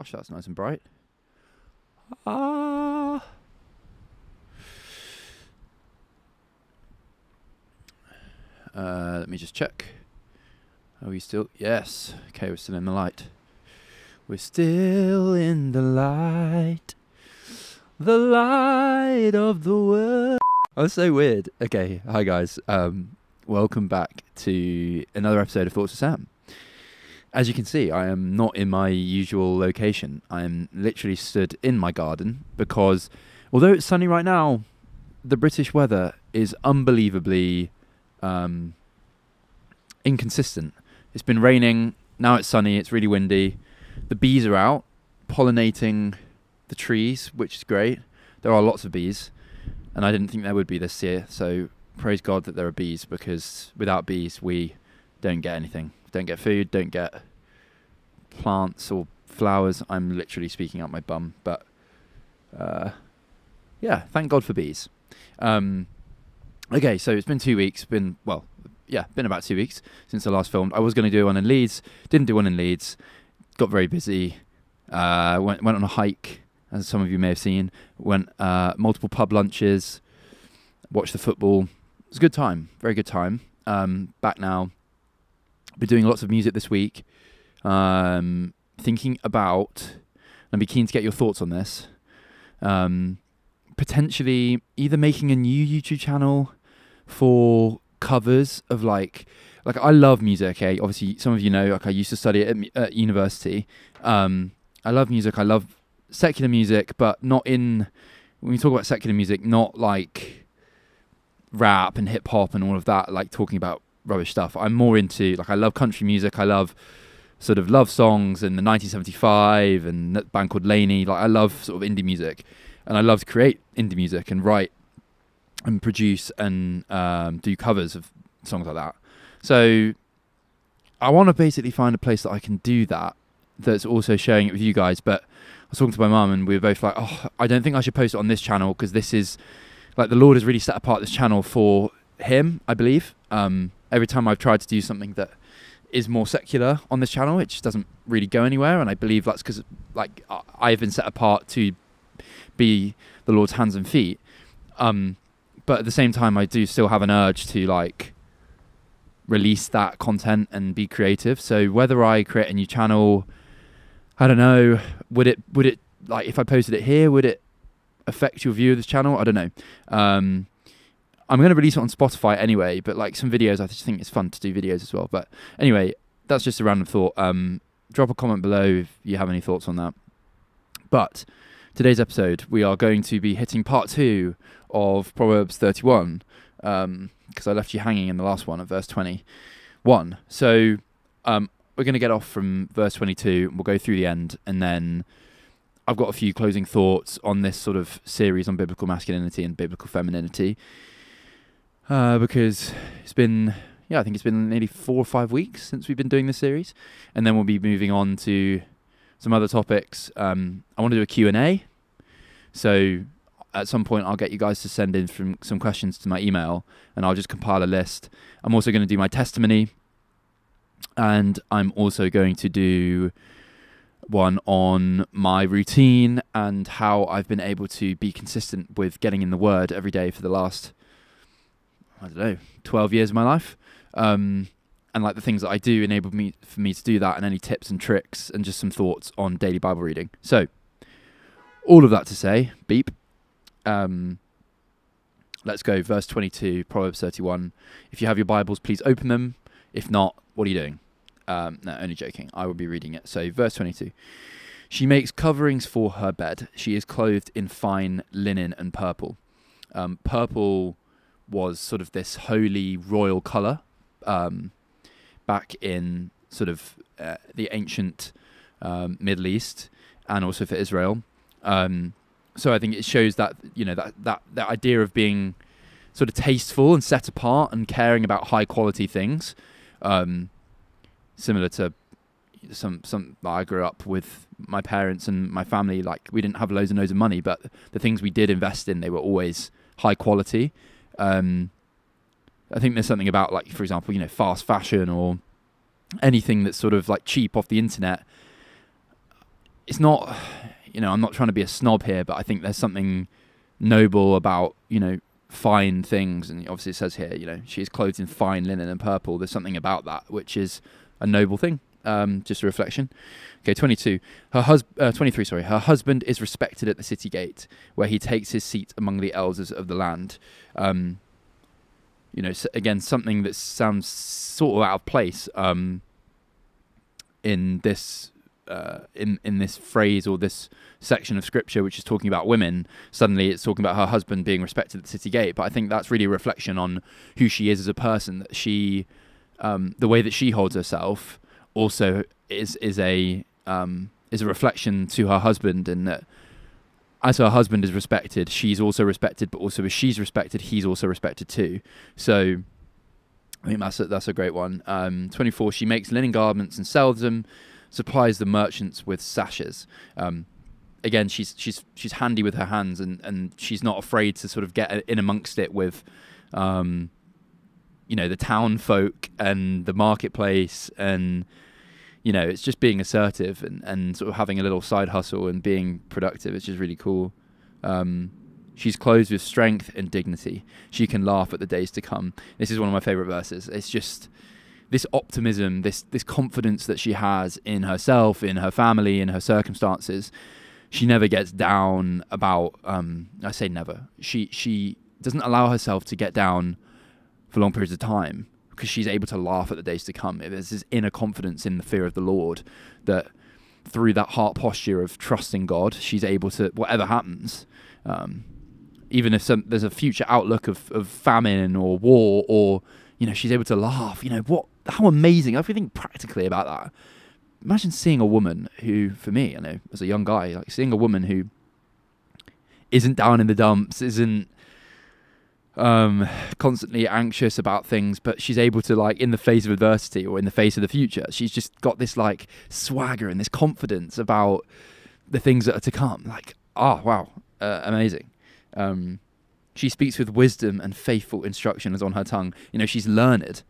Gosh, that's nice and bright. Ah. Uh, let me just check. Are we still? Yes. Okay, we're still in the light. We're still in the light. The light of the world. Oh, so weird. Okay, hi guys. Um, welcome back to another episode of Thoughts of Sam. As you can see, I am not in my usual location. I am literally stood in my garden because, although it's sunny right now, the British weather is unbelievably um, inconsistent. It's been raining, now it's sunny, it's really windy. The bees are out pollinating the trees, which is great. There are lots of bees, and I didn't think there would be this year. So praise God that there are bees because without bees, we don't get anything. Don't get food, don't get plants or flowers. I'm literally speaking out my bum, but uh, yeah, thank God for bees. Um, okay, so it's been two weeks. Been well, yeah, been about two weeks since I last filmed. I was going to do one in Leeds, didn't do one in Leeds. Got very busy. Uh, went went on a hike, as some of you may have seen. Went uh, multiple pub lunches. Watched the football. It was a good time, very good time. Um, back now. Been doing lots of music this week. Um, thinking about. I'd be keen to get your thoughts on this. Um, potentially either making a new YouTube channel for covers of like like I love music. Okay, obviously some of you know like I used to study at, at university. Um, I love music. I love secular music, but not in when we talk about secular music, not like rap and hip hop and all of that. Like talking about rubbish stuff. I'm more into like I love country music. I love sort of love songs and the 1975 and a band called LANY. Like I love sort of indie music, and I love to create indie music and write and produce and um, do covers of songs like that. So I want to basically find a place that I can do that. That's also sharing it with you guys. But I was talking to my mum, and we were both like, "Oh, I don't think I should post it on this channel because this is like the Lord has really set apart this channel for Him. I believe. Um, every time I've tried to do something that is more secular on this channel, it just doesn't really go anywhere. And I believe that's because like I've been set apart to be the Lord's hands and feet. Um, but at the same time, I do still have an urge to like release that content and be creative. So whether I create a new channel, I don't know, would it would it like if I posted it here, would it affect your view of this channel? I don't know. Um, I'm going to release it on Spotify anyway, but like some videos, I just think it's fun to do videos as well. But anyway, that's just a random thought. Um, drop a comment below if you have any thoughts on that. But today's episode, we are going to be hitting part two of Proverbs 31 because um, I left you hanging in the last one at verse 21. So um, we're going to get off from verse 22 and we'll go through the end and then I've got a few closing thoughts on this sort of series on biblical masculinity and biblical femininity uh, because it's been yeah I think it's been nearly four or five weeks since we've been doing this series and then we'll be moving on to some other topics. Um, I want to do a Q&A so at some point I'll get you guys to send in from some questions to my email and I'll just compile a list. I'm also going to do my testimony and I'm also going to do one on my routine and how I've been able to be consistent with getting in the word every day for the last I don't know 12 years of my life. Um, and like the things that I do enabled me for me to do that and any tips and tricks and just some thoughts on daily Bible reading. So all of that to say, beep. Um, let's go. Verse 22, Proverbs 31. If you have your Bibles, please open them. If not, what are you doing? Um, no, only joking. I will be reading it. So, verse 22. She makes coverings for her bed. She is clothed in fine linen and purple. Um, purple was sort of this holy royal color um, back in sort of uh, the ancient um, Middle East and also for Israel. Um, so I think it shows that you know that that that idea of being sort of tasteful and set apart and caring about high quality things, um, similar to some some I grew up with my parents and my family. Like we didn't have loads and loads of money, but the things we did invest in, they were always high quality. Um, I think there's something about like, for example, you know, fast fashion or anything that's sort of like cheap off the internet it's not, you know, I'm not trying to be a snob here, but I think there's something noble about you know fine things, and obviously it says here, you know, she is clothed in fine linen and purple. There's something about that which is a noble thing. Um, just a reflection. Okay, 22. Her hus- uh, 23, sorry. Her husband is respected at the city gate, where he takes his seat among the elders of the land. Um, you know, again, something that sounds sort of out of place um, in this uh, in in this phrase or this section of scripture, which is talking about women. Suddenly, it's talking about her husband being respected at the city gate. But I think that's really a reflection on who she is as a person. That she, um, the way that she holds herself, also is is a um, is a reflection to her husband, and that as her husband is respected, she's also respected, but also as she's respected, he's also respected too. So I think that's a, that's a great one. Um, 24, she makes linen garments and sells them, supplies the merchants with sashes. Um, again, she's she's she's handy with her hands, and, and she's not afraid to sort of get in amongst it with, um, you know, the town folk and the marketplace and you know, it's just being assertive and, and sort of having a little side hustle and being productive. It's just really cool. Um, she's clothed with strength and dignity. She can laugh at the days to come. This is one of my favorite verses. It's just this optimism, this this confidence that she has in herself, in her family, in her circumstances. She never gets down about. Um, I say never. She she doesn't allow herself to get down for long periods of time because she's able to laugh at the days to come. There's this inner confidence in the fear of the Lord that through that heart posture of trusting God, she's able to, whatever happens, um, even if some, there's a future outlook of, of famine or war, or you know, she's able to laugh. You know what? How amazing! If you think practically about that, imagine seeing a woman who, for me, I know as a young guy, like seeing a woman who isn't down in the dumps, isn't um, constantly anxious about things, but she's able to like in the face of adversity or in the face of the future, she's just got this like swagger and this confidence about the things that are to come. Like, oh wow, uh, amazing. Um, she speaks with wisdom and faithful instruction is on her tongue. You know, she's learned.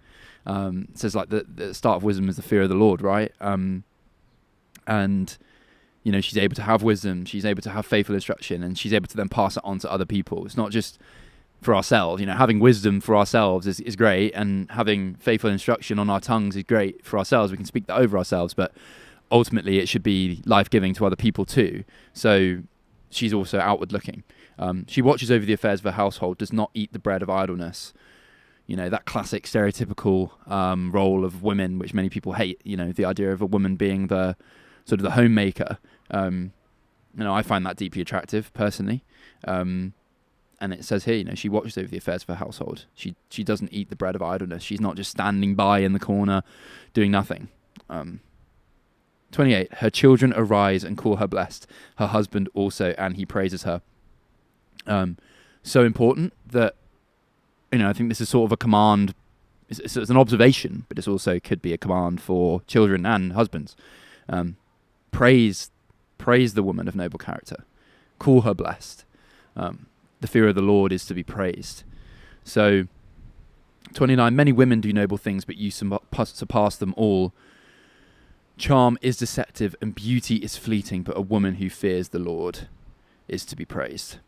Um, says like the, the start of wisdom is the fear of the Lord, right? Um, and you know, she's able to have wisdom, she's able to have faithful instruction, and she's able to then pass it on to other people. It's not just for ourselves. You know, having wisdom for ourselves is, is great, and having faithful instruction on our tongues is great for ourselves. We can speak that over ourselves, but ultimately it should be life giving to other people too. So she's also outward looking. Um, she watches over the affairs of her household, does not eat the bread of idleness. You know, that classic stereotypical um, role of women, which many people hate. You know, the idea of a woman being the sort of the homemaker. Um, you know, I find that deeply attractive personally. Um, and it says here, you know, she watches over the affairs of her household. She she doesn't eat the bread of idleness. She's not just standing by in the corner, doing nothing. Um, 28. Her children arise and call her blessed. Her husband also, and he praises her. Um, so important that you know. I think this is sort of a command. It's, it's, an observation, but it also could be a command for children and husbands. Um, praise, praise the woman of noble character. Call her blessed. Um, the fear of the Lord is to be praised. So, 29. Many women do noble things, but you surpass them all. Charm is deceptive and beauty is fleeting, but a woman who fears the Lord is to be praised.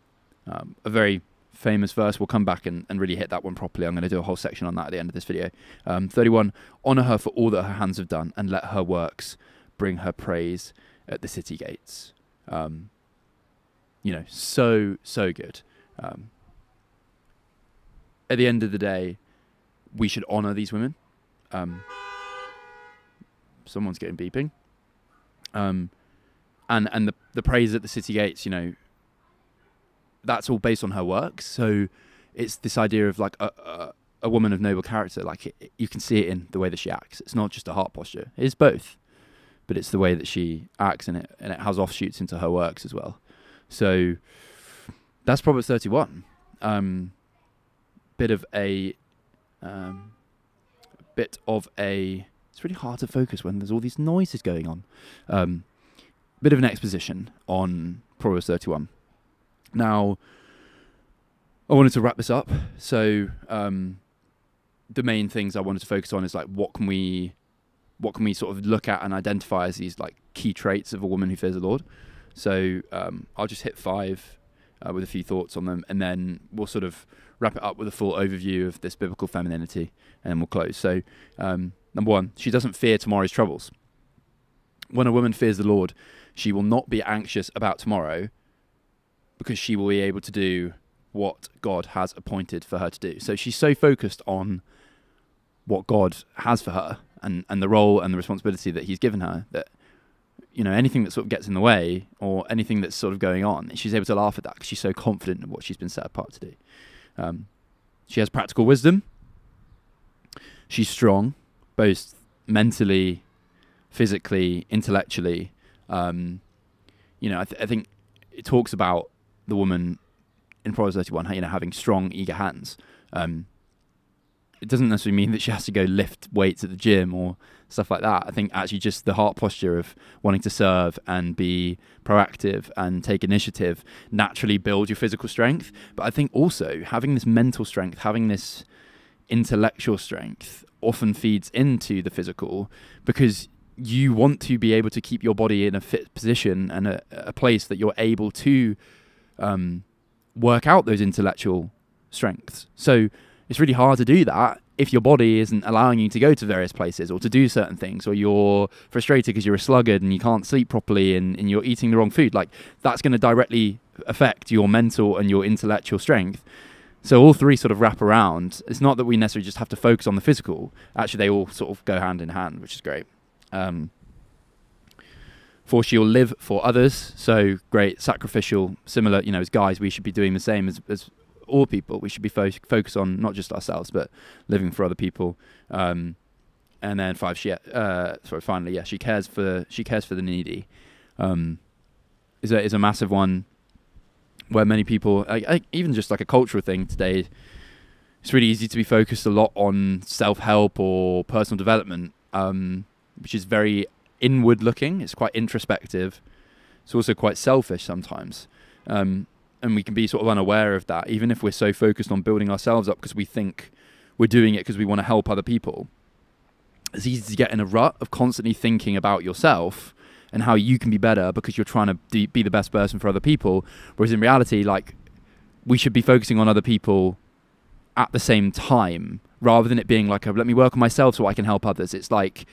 Um, a very famous verse. We'll come back and, and really hit that one properly. I'm going to do a whole section on that at the end of this video. Um, 31. Honor her for all that her hands have done, and let her works bring her praise at the city gates. Um, you know, so, so good. Um, at the end of the day, we should honor these women. Um, someone's getting beeping. Um, and and the the praise at the city gates, you know, that's all based on her work. So it's this idea of like a, a, a woman of noble character. Like it, you can see it in the way that she acts. It's not just a heart posture. It's both, but it's the way that she acts, and it and it has offshoots into her works as well. So that's Proverbs 31. Um, bit of a um, bit of a. It's really hard to focus when there's all these noises going on. Um, bit of an exposition on Proverbs 31. Now, I wanted to wrap this up. So, um, the main things I wanted to focus on is like what can we, what can we sort of look at and identify as these like key traits of a woman who fears the Lord. So um, I'll just hit five uh, with a few thoughts on them, and then we'll sort of wrap it up with a full overview of this biblical femininity, and we'll close. So, um, number one, she doesn't fear tomorrow's troubles. When a woman fears the Lord, she will not be anxious about tomorrow because she will be able to do what God has appointed for her to do. So she's so focused on what God has for her and, and the role and the responsibility that He's given her that you know anything that sort of gets in the way or anything that's sort of going on, she's able to laugh at that because she's so confident in what she's been set apart to do. Um, she has practical wisdom. She's strong, both mentally, physically, intellectually. Um, you know, I, th- I think it talks about the woman in Proverbs 31, you know, having strong, eager hands. Um, it doesn't necessarily mean that she has to go lift weights at the gym or stuff like that. I think actually just the heart posture of wanting to serve and be proactive and take initiative naturally builds your physical strength. But I think also having this mental strength, having this intellectual strength often feeds into the physical because you want to be able to keep your body in a fit position and a, a place that you're able to um, work out those intellectual strengths. So it's really hard to do that if your body isn't allowing you to go to various places or to do certain things, or you're frustrated because you're a sluggard and you can't sleep properly and, and you're eating the wrong food. Like that's going to directly affect your mental and your intellectual strength. So all three sort of wrap around. It's not that we necessarily just have to focus on the physical. Actually, they all sort of go hand in hand, which is great. Um, for she'll live for others. So great, sacrificial, similar. You know, as guys, we should be doing the same as, as all people. We should be fo- focused on not just ourselves, but living for other people. Um, and then five, she uh, sorry, finally, yeah, she cares for she cares for the needy. Um, is a is a massive one where many people, even just like a cultural thing today, it's really easy to be focused a lot on self help or personal development, um, which is very inward looking. It's quite introspective. It's also quite selfish sometimes. Um, and we can be sort of unaware of that, even if we're so focused on building ourselves up because we think we're doing it because we want to help other people. It's easy to get in a rut of constantly thinking about yourself and how you can be better because you're trying to be the best person for other people. Whereas in reality, like we should be focusing on other people at the same time rather than it being like, let me work on myself so I can help others. It's like,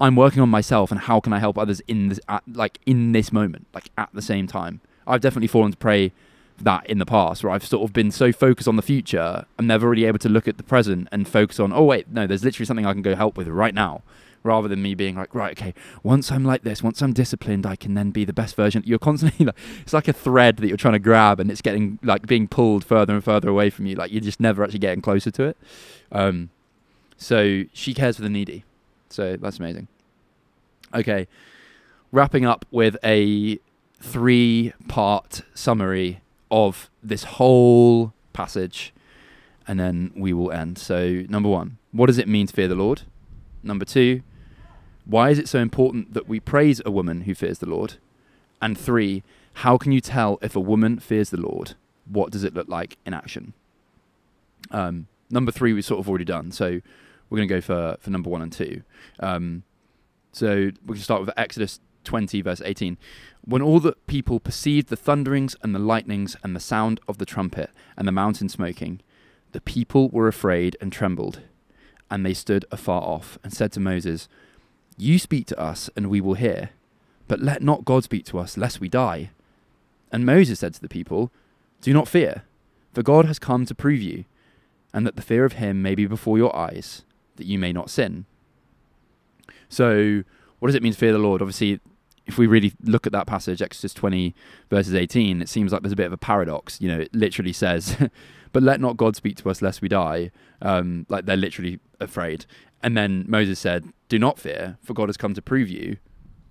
I'm working on myself and how can I help others in this, at, like in this moment, like at the same time. I've definitely fallen to prey that in the past where I've sort of been so focused on the future, I'm never really able to look at the present and focus on, oh, wait, no, there's literally something I can go help with right now. Rather than me being like, right, okay, once I'm like this, once I'm disciplined, I can then be the best version. You're constantly like, it's like a thread that you're trying to grab and it's getting like being pulled further and further away from you. Like you're just never actually getting closer to it. Um, so she cares for the needy. So that's amazing. Okay, wrapping up with a three part summary of this whole passage, and then we will end. So, number one, what does it mean to fear the Lord? Number two, why is it so important that we praise a woman who fears the Lord? And three, how can you tell if a woman fears the Lord? What does it look like in action? Um, number three, we've sort of already done. So we're going to go for, for number one and two. Um, so we can start with Exodus 20, verse 18. When all the people perceived the thunderings and the lightnings and the sound of the trumpet and the mountain smoking, the people were afraid and trembled. And they stood afar off and said to Moses, You speak to us, and we will hear. But let not God speak to us, lest we die. And Moses said to the people, Do not fear, for God has come to prove you, and that the fear of him may be before your eyes, that you may not sin. So, what does it mean to fear the Lord? Obviously, if we really look at that passage, Exodus 20, verses 18, it seems like there's a bit of a paradox. You know, it literally says, But let not God speak to us lest we die. Um, like they're literally afraid. And then Moses said, Do not fear, for God has come to prove you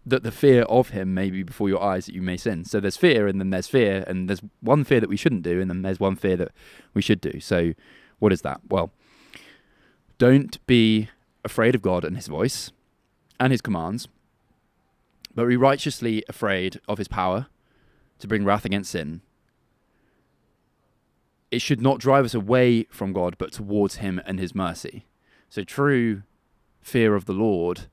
that the fear of him may be before your eyes that you may sin. So there's fear, and then there's fear, and there's one fear that we shouldn't do, and then there's one fear that we should do. So what is that? Well, don't be afraid of God and his voice and his commands but be righteously afraid of his power to bring wrath against sin. It should not drive us away from God, but towards him and his mercy. So, true fear of the Lord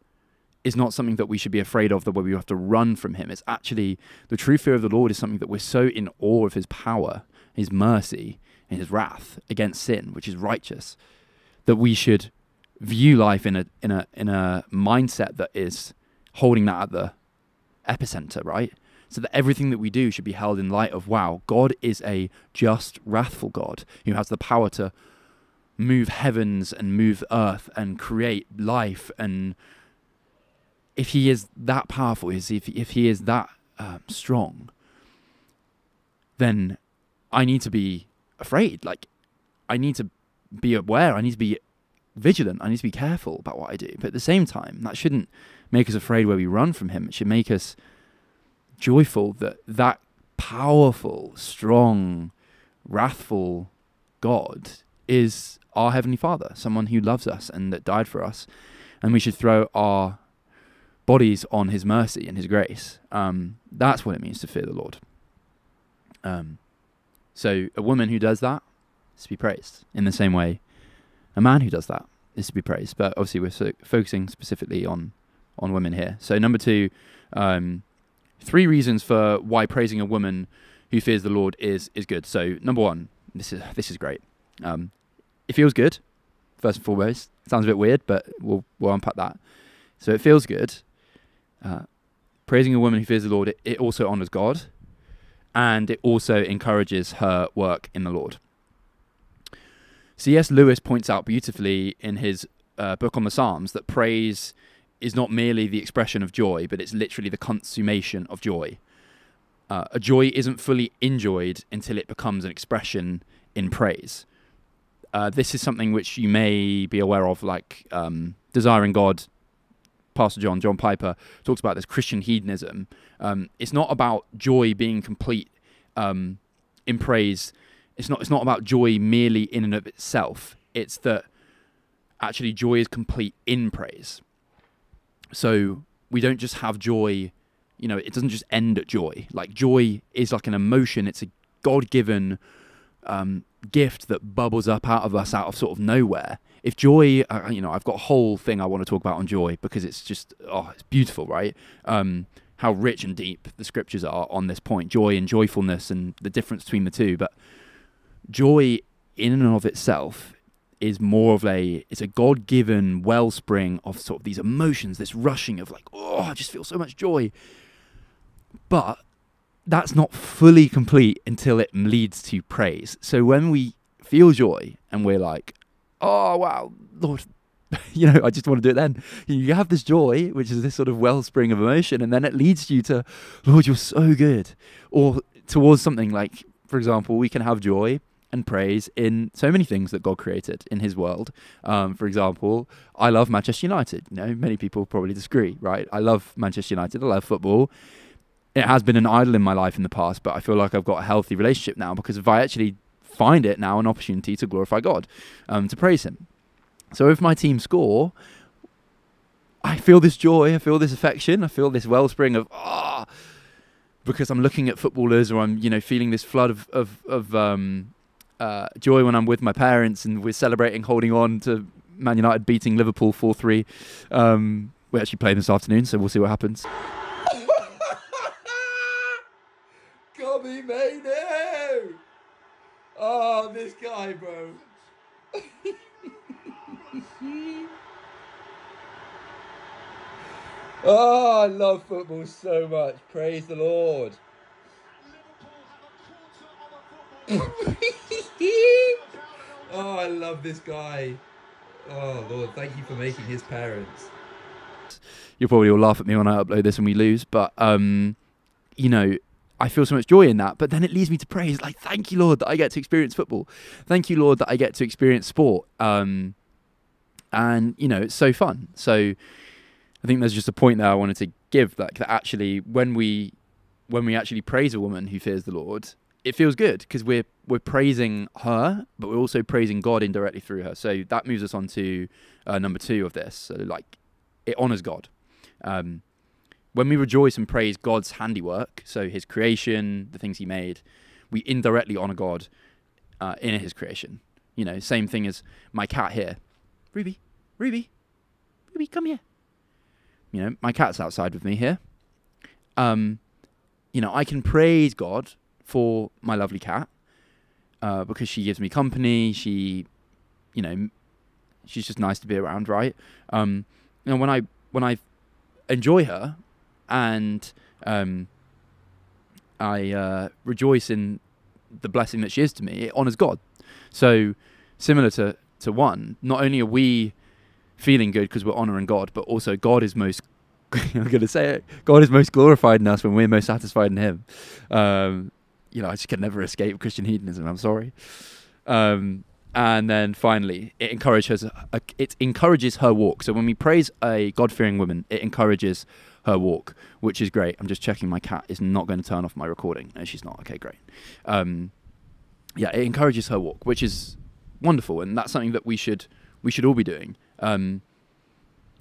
is not something that we should be afraid of, the way we have to run from him. It's actually the true fear of the Lord is something that we're so in awe of his power, his mercy, and his wrath against sin, which is righteous, that we should view life in a in a in a mindset that is holding that at the epicenter, right? So that everything that we do should be held in light of wow, God is a just, wrathful God who has the power to move heavens and move earth and create life and if he is that powerful, if if he is that um, strong, then I need to be afraid. Like I need to be aware. I need to be vigilant. I need to be careful about what I do. But at the same time, that shouldn't make us afraid where we run from him. It should make us joyful that that powerful, strong, wrathful God is our heavenly Father, someone who loves us and that died for us, and we should throw our bodies on His mercy and His grace. Um, that's what it means to fear the Lord. Um, so a woman who does that is to be praised. In the same way, a man who does that is to be praised. But obviously, we're so focusing specifically on on women here. So number two, um, three reasons for why praising a woman who fears the Lord is is good. So number one, this is this is great. Um, it feels good. First and foremost, sounds a bit weird, but we'll we'll unpack that. So it feels good. Uh, praising a woman who fears the Lord, it, it also honors God, and it also encourages her work in the Lord. C.S. Lewis points out beautifully in his uh, book on the Psalms that praise is not merely the expression of joy, but it's literally the consummation of joy. Uh, a joy isn't fully enjoyed until it becomes an expression in praise. Uh, this is something which you may be aware of, like um, desiring God Pastor John, John Piper, talks about this Christian hedonism. Um, it's not about joy being complete um, in praise. It's not. It's not about joy merely in and of itself. It's that actually joy is complete in praise. So we don't just have joy. You know, it doesn't just end at joy. Like joy is like an emotion. It's a God-given um, gift that bubbles up out of us out of sort of nowhere. If joy, uh, you know, I've got a whole thing I want to talk about on joy because it's just, oh, it's beautiful, right? Um, how rich and deep the scriptures are on this point joy and joyfulness and the difference between the two. But joy, in and of itself, is more of a it's a god-given wellspring of sort of these emotions this rushing of like oh i just feel so much joy but that's not fully complete until it leads to praise. So when we feel joy and we're like, oh, wow, Lord, you know, I just want to do it then. You have this joy, which is this sort of wellspring of emotion, and then it leads you to, Lord, you're so good. Or towards something like, for example, we can have joy and praise in so many things that God created in His world. Um, for example, I love Manchester United. You know, many people probably disagree, right? I love Manchester United. I love football it has been an idol in my life in the past, but I feel like I've got a healthy relationship now because if I actually find it now an opportunity to glorify God, um, to praise Him. So if my team score, I feel this joy, I feel this affection, I feel this wellspring of ah, oh, because I'm looking at footballers or I'm you know feeling this flood of of, of um, uh, joy when I'm with my parents and we're celebrating holding on to Man United beating Liverpool four three. Um, we're actually playing this afternoon, so we'll see what happens. Kobbie Mainoo! Oh, this guy, bro. oh, I love football so much. Praise the Lord. oh, I love this guy. Oh, Lord, thank you for making his parents. You'll probably all laugh at me when I upload this and we lose, but um, you know, I feel so much joy in that. But then it leads me to praise, like, thank you, Lord, that I get to experience football. Thank you, Lord, that I get to experience sport. Um, and you know, it's so fun. So I think there's just a point there I wanted to give, like that actually, when we when we actually praise a woman who fears the Lord, it feels good because we're we're praising her, but we're also praising God indirectly through her. So that moves us on to uh, number two of this. So like, it honors God. Um, when we rejoice and praise God's handiwork, so his creation, the things he made, we indirectly honor God uh, in his creation. You know, same thing as my cat here. Ruby, Ruby, Ruby, come here. you know, my cat's outside with me here. Um, you know, I can praise God for my lovely cat uh, because she gives me company. She, you know, she's just nice to be around, right? Um, when I when I enjoy her and um, I uh, rejoice in the blessing that she is to me, it honors God. So similar to to one, not only are we feeling good because we're honoring God, but also God is most I'm going to say it. God is most glorified in us when we're most satisfied in Him. Um, you know, I just can never escape Christian hedonism. I'm sorry. Um, and then finally, it encourages uh, it encourages her walk. So when we praise a God fearing woman, it encourages her walk, which is great. I'm just checking my cat is not going to turn off my recording. No, she's not. Okay, great. Um, yeah, it encourages her walk, which is wonderful, and that's something that we should we should all be doing. Um,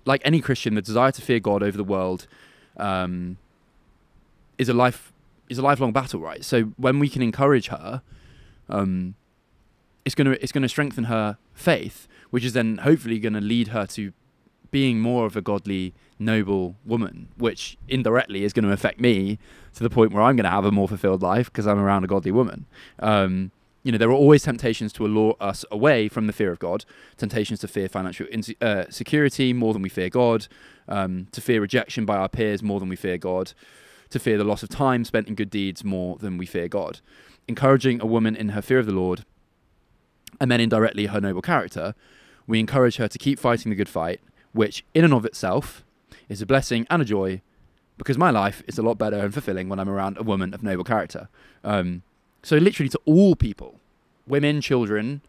like any Christian, the desire to fear God over the world um, is a life is a lifelong battle, right? So when we can encourage her, um, it's gonna it's gonna strengthen her faith, which is then hopefully gonna lead her to being more of a godly, noble woman, which indirectly is going to affect me to the point where I'm going to have a more fulfilled life because I'm around a godly woman. Um, you know, there are always temptations to allure us away from the fear of God, temptations to fear financial uh, security more than we fear God, um, to fear rejection by our peers more than we fear God, to fear the loss of time spent in good deeds more than we fear God. Encouraging a woman in her fear of the Lord, and then indirectly her noble character, we encourage her to keep fighting the good fight, which in and of itself is a blessing and a joy, because my life is a lot better and fulfilling when I'm around a woman of noble character. Um, so literally to all people, women, children,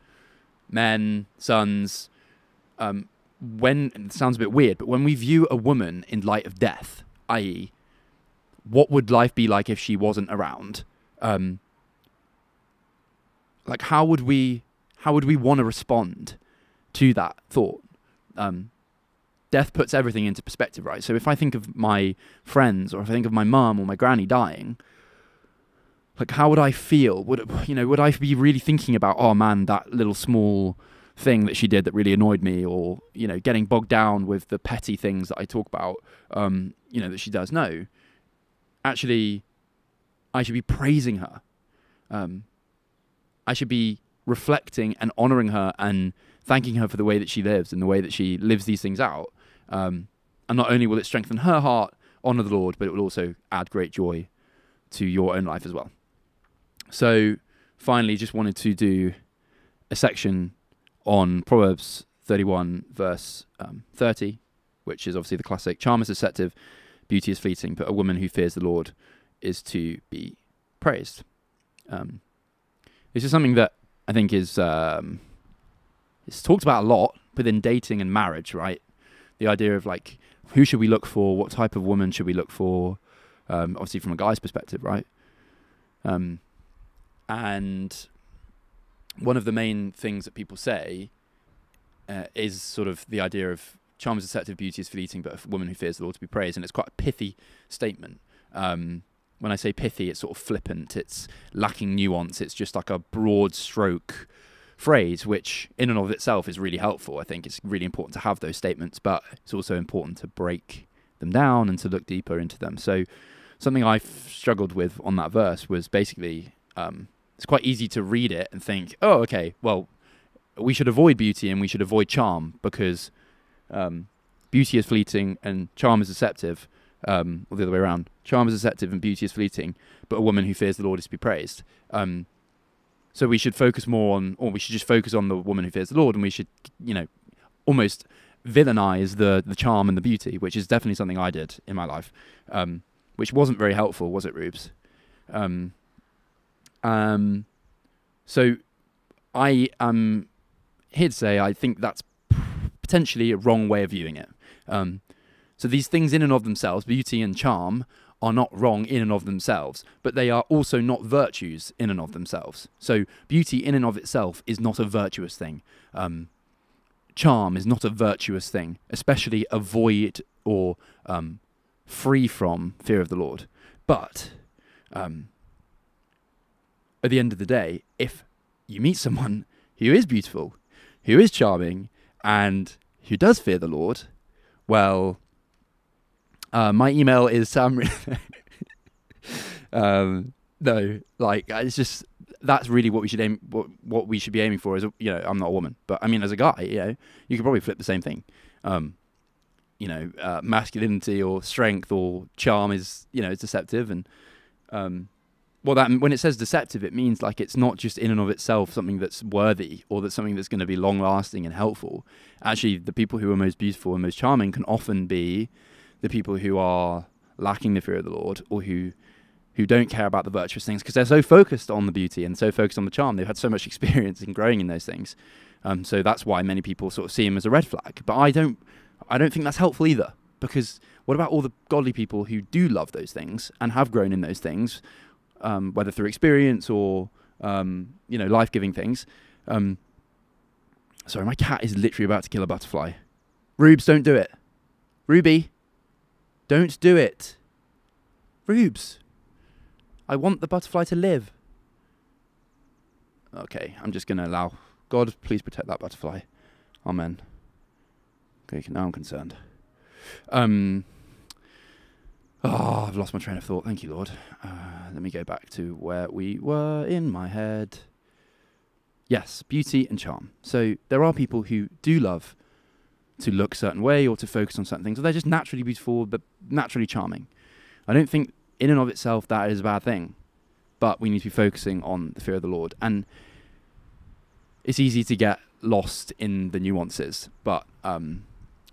men, sons. Um, when it sounds a bit weird, but when we view a woman in light of death, i.e., what would life be like if she wasn't around? Um, like how would we how would we want to respond to that thought? Um, death puts everything into perspective, right? So if I think of my friends or if I think of my mum or my granny dying, like how would I feel? Would you know? Would I be really thinking about oh man, that little small thing that she did that really annoyed me, or you know, getting bogged down with the petty things that I talk about, um, you know, that she does? No, actually, I should be praising her. Um, I should be reflecting and honoring her and thanking her for the way that she lives and the way that she lives these things out. Um, and not only will it strengthen her heart, honor the Lord, but it will also add great joy to your own life as well. So finally, just wanted to do a section on Proverbs 31, verse um, 30, which is obviously the classic charm is beauty is fleeting, but a woman who fears the Lord is to be praised. Um, this is something that I think is um, it's talked about a lot within dating and marriage, right? The idea of like who should we look for, what type of woman should we look for, um, obviously from a guy's perspective, right? Um, and one of the main things that people say uh, is sort of the idea of charm is deceptive, beauty is fleeting, but a woman who fears the Lord to be praised. And it's quite a pithy statement. Um, when I say pithy, it's sort of flippant, it's lacking nuance, it's just like a broad stroke phrase, which in and of itself is really helpful. I think it's really important to have those statements, but it's also important to break them down and to look deeper into them. So, something I struggled with on that verse was basically um, it's quite easy to read it and think, oh, okay, well, we should avoid beauty and we should avoid charm because um, beauty is fleeting and charm is deceptive, um, or the other way around. Charm is deceptive and beauty is fleeting, but a woman who fears the Lord is to be praised. Um, so we should focus more on, or we should just focus on the woman who fears the Lord, and we should, you know, almost villainize the the charm and the beauty, which is definitely something I did in my life, um, which wasn't very helpful, was it, Rubes? Um, um, so I am here to say I think that's potentially a wrong way of viewing it. Um, so these things in and of themselves, beauty and charm, are not wrong in and of themselves, but they are also not virtues in and of themselves. So beauty in and of itself is not a virtuous thing. Um, charm is not a virtuous thing, especially avoid or um, free from fear of the Lord. But um, at the end of the day, if you meet someone who is beautiful, who is charming, and who does fear the Lord, well, Uh, my email is sam. um, no, like uh, it's just that's really what we should aim. What, what we should be aiming for is, you know, I'm not a woman, but I mean, as a guy, you know, you could probably flip the same thing. Um, you know, uh, masculinity or strength or charm is, you know, it's deceptive, and um, well, that when it says deceptive, it means like it's not just in and of itself something that's worthy or that's something that's going to be long lasting and helpful. Actually, the people who are most beautiful and most charming can often be the people who are lacking the fear of the Lord or who who don't care about the virtuous things because they're so focused on the beauty and so focused on the charm. They've had so much experience in growing in those things. Um, so that's why many people sort of see him as a red flag. But I don't, I don't think that's helpful either. Because what about all the godly people who do love those things and have grown in those things, um, whether through experience or um, you know life-giving things? Um, sorry, my cat is literally about to kill a butterfly. Rubes, don't do it. Ruby, don't do it. Rubes. I want the butterfly to live. Okay, I'm just going to allow God, please protect that butterfly. Amen. Okay, now I'm concerned. Um. Oh, I've lost my train of thought. Thank you, Lord. Uh, let me go back to where we were in my head. Yes, beauty and charm. So there are people who do love to look a certain way or to focus on certain things, or they're just naturally beautiful but naturally charming. I don't think in and of itself that is a bad thing, but we need to be focusing on the fear of the Lord. And it's easy to get lost in the nuances, but um,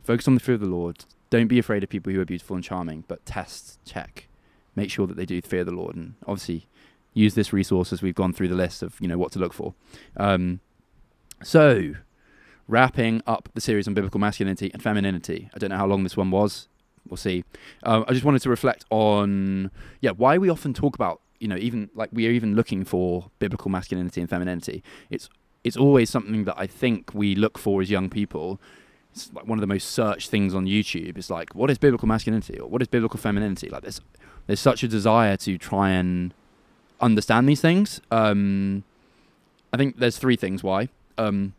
focus on the fear of the Lord. Don't be afraid of people who are beautiful and charming, but test, check, make sure that they do fear the Lord, and obviously use this resource as we've gone through the list of you know what to look for. Um, so, wrapping up the series on biblical masculinity and femininity. I don't know how long this one was. We'll see. Um, I just wanted to reflect on yeah why we often talk about you know even like we are even looking for biblical masculinity and femininity. It's it's always something that I think we look for as young people. It's like one of the most searched things on YouTube. It's like, what is biblical masculinity or what is biblical femininity? Like, there's there's such a desire to try and understand these things. Um, I think there's three things why: um,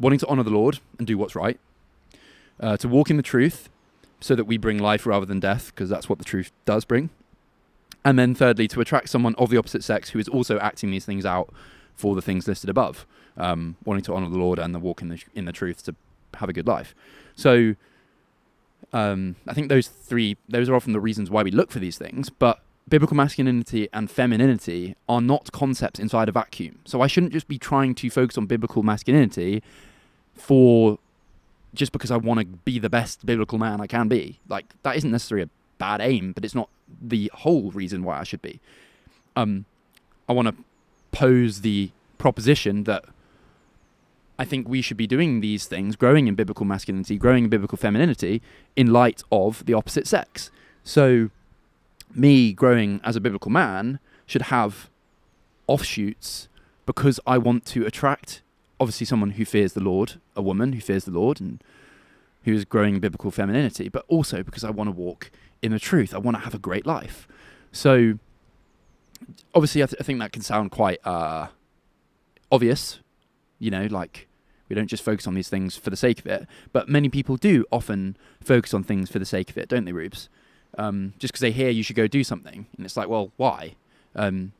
wanting to honor the Lord and do what's right, uh, to walk in the truth, so that we bring life rather than death, because that's what the truth does bring. And then, thirdly, to attract someone of the opposite sex who is also acting these things out for the things listed above um, wanting to honor the Lord and the walk in the in the truth to have a good life. So um, I think those three those are often the reasons why we look for these things, but biblical masculinity and femininity are not concepts inside a vacuum. So I shouldn't just be trying to focus on biblical masculinity for just because I want to be the best biblical man I can be. Like that isn't necessarily a bad aim, but it's not the whole reason why I should be. Um, I want to pose the proposition that I think we should be doing these things, growing in biblical masculinity, growing in biblical femininity, in light of the opposite sex. So, me growing as a biblical man should have offshoots because I want to attract, obviously, someone who fears the Lord, a woman who fears the Lord and who is growing in biblical femininity, but also because I want to walk in the truth. I want to have a great life. So, obviously, I, th- I think that can sound quite uh, obvious you know, like we don't just focus on these things for the sake of it, but many people do often focus on things for the sake of it, don't they, Rubes? Um, just because they hear you should go do something, and it's like, well, why? Um,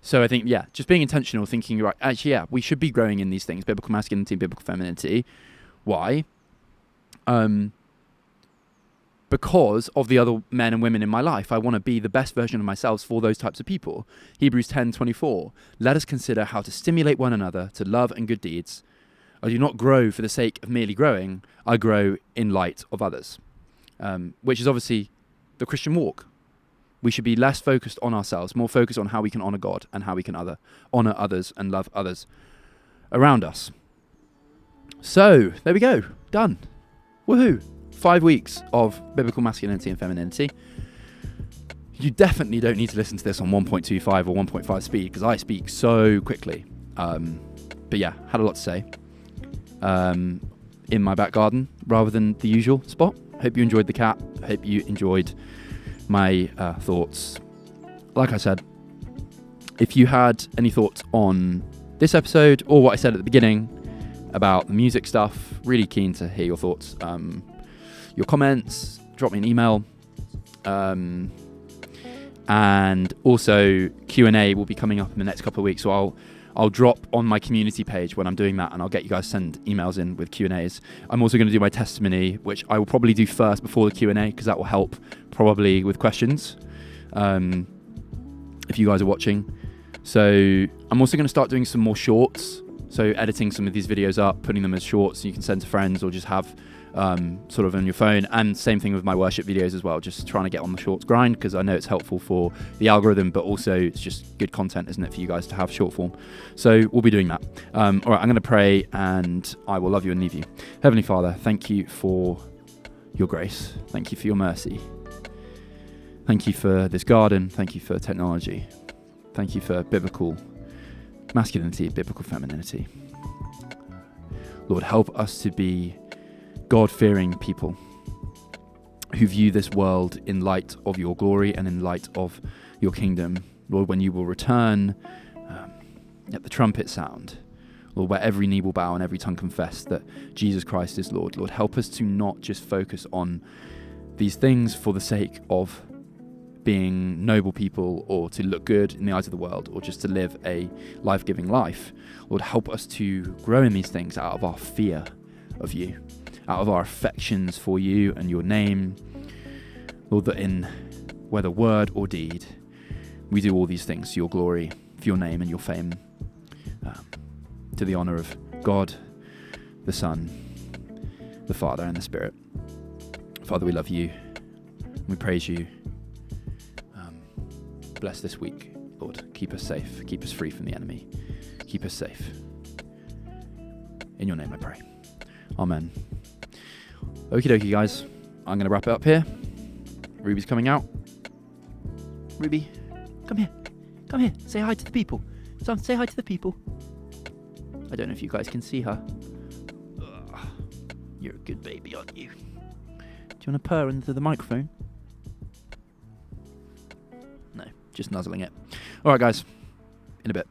so I think, yeah, just being intentional, thinking, right, actually, yeah, we should be growing in these things, biblical masculinity, biblical femininity. Why? Um, because of the other men and women in my life. I want to be the best version of myself for those types of people. Hebrews 10:24. Let us consider how to stimulate one another to love and good deeds. I do not grow for the sake of merely growing. I grow in light of others, um, which is obviously the Christian walk. We should be less focused on ourselves, more focused on how we can honor God and how we can other honor others and love others around us. So there we go, done. Woohoo! five weeks of biblical masculinity and femininity. You definitely don't need to listen to this on 1.25 or 1.5 speed because I speak so quickly. Um, but yeah, had a lot to say um, in my back garden rather than the usual spot. Hope you enjoyed the cat. Hope you enjoyed my uh, thoughts. Like I said, if you had any thoughts on this episode or what I said at the beginning about the music stuff, really keen to hear your thoughts. Um, your comments, drop me an email. Um, and also Q and A will be coming up in the next couple of weeks. So I'll I'll drop on my community page when I'm doing that, and I'll get you guys send emails in with Q and A's. I'm also going to do my testimony, which I will probably do first before the Q and A because that will help probably with questions. Um, if you guys are watching, so I'm also going to start doing some more shorts. So editing some of these videos up, putting them as shorts, you can send to friends or just have um, sort of on your phone. And same thing with my worship videos as well. Just trying to get on the shorts grind because I know it's helpful for the algorithm, but also it's just good content, isn't it, for you guys to have short form? So we'll be doing that. Um, all right, I'm going to pray and I will love you and leave you. Heavenly Father, thank you for your grace. Thank you for your mercy. Thank you for this garden. Thank you for technology. Thank you for biblical masculinity, biblical femininity. Lord, help us to be God fearing people who view this world in light of your glory and in light of your kingdom. Lord, when you will return um, at the trumpet sound, Lord, where every knee will bow and every tongue confess that Jesus Christ is Lord. Lord, help us to not just focus on these things for the sake of being noble people or to look good in the eyes of the world or just to live a life giving life. Lord, help us to grow in these things out of our fear of you out of our affections for you and your name. Lord, that in whether word or deed, we do all these things to your glory, for your name and your fame, um, to the honor of God, the Son, the Father, and the Spirit. Father, we love you. We praise you. Bless this week, Lord. Keep us safe. Keep us free from the enemy. Keep us safe. In your name I pray. Amen. Okie dokie, guys. I'm going to wrap it up here. Ruby's coming out. Ruby, come here. Come here. Say hi to the people. Son, say hi to the people. I don't know if you guys can see her. Ugh. You're a good baby, aren't you? Do you want to purr into the microphone? Just nuzzling it. Alright, guys. In a bit.